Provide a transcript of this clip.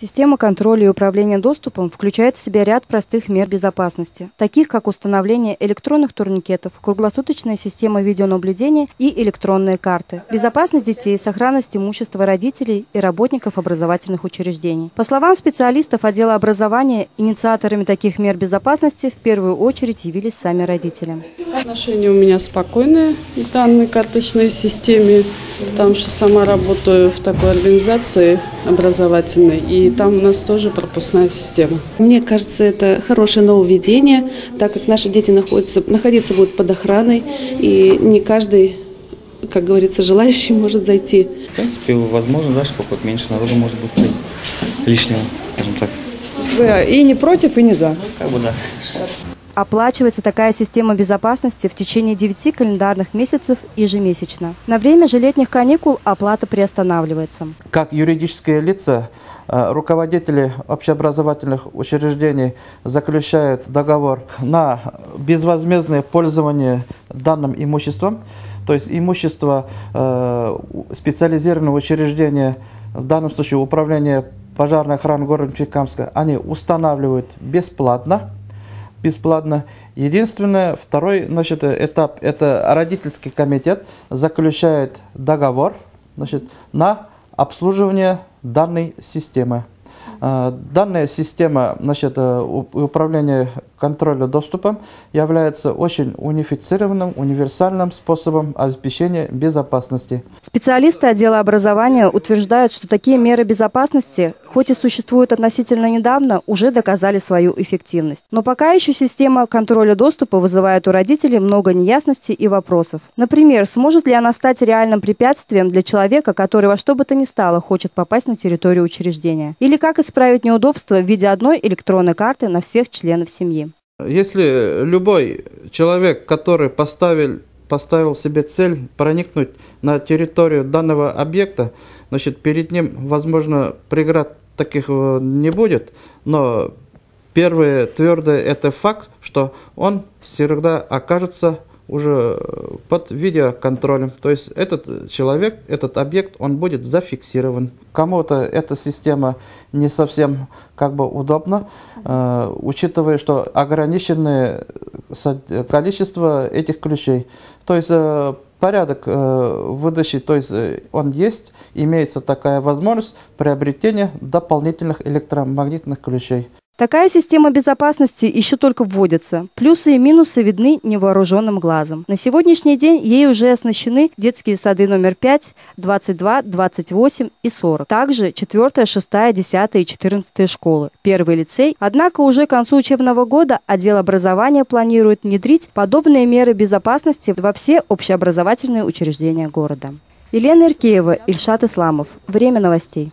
Система контроля и управления доступом включает в себя ряд простых мер безопасности, таких как установление электронных турникетов, круглосуточная система видеонаблюдения и электронные карты, безопасность детей, сохранность имущества родителей и работников образовательных учреждений. По словам специалистов отдела образования, инициаторами таких мер безопасности в первую очередь явились сами родители. Отношения у меня спокойные к данной карточной системе, потому что сама работаю в такой организации образовательной, и там у нас тоже пропускная система. Мне кажется, это хорошее нововведение, так как наши дети находятся, находиться будут под охраной, и не каждый как говорится, желающий может зайти. В принципе, возможно, да, что хоть меньше народу может быть лишнего, скажем так. Вы и не против, и не за. Как бы да. Оплачивается такая система безопасности в течение 9 календарных месяцев ежемесячно. На время же летних каникул оплата приостанавливается. Как юридические лица, э, руководители общеобразовательных учреждений заключают договор на безвозмездное пользование данным имуществом, то есть имущество э, специализированного учреждения, в данном случае управление пожарной охраны города Чекамска, они устанавливают бесплатно бесплатно. Единственное, второй значит, этап, это родительский комитет заключает договор значит, на обслуживание данной системы. А, данная система значит, э, управления контроля доступом является очень унифицированным, универсальным способом обеспечения безопасности. Специалисты отдела образования утверждают, что такие меры безопасности, хоть и существуют относительно недавно, уже доказали свою эффективность. Но пока еще система контроля доступа вызывает у родителей много неясностей и вопросов. Например, сможет ли она стать реальным препятствием для человека, который во что бы то ни стало хочет попасть на территорию учреждения? Или как исправить неудобства в виде одной электронной карты на всех членов семьи? Если любой человек, который поставил, поставил себе цель проникнуть на территорию данного объекта, значит, перед ним, возможно, преград таких э, не будет, но первое твердое это факт, что он всегда окажется уже под видеоконтролем. То есть этот человек, этот объект, он будет зафиксирован. Кому-то эта система не совсем как бы удобна, э, учитывая, что ограниченное количество этих ключей. То есть э, порядок э, выдачи, то есть э, он есть, имеется такая возможность приобретения дополнительных электромагнитных ключей. Такая система безопасности еще только вводится. Плюсы и минусы видны невооруженным глазом. На сегодняшний день ей уже оснащены детские сады номер 5, 22, 28 и 40. Также 4, 6, 10 и 14 школы, первый лицей. Однако уже к концу учебного года отдел образования планирует внедрить подобные меры безопасности во все общеобразовательные учреждения города. Елена Иркеева, Ильшат Исламов. Время новостей.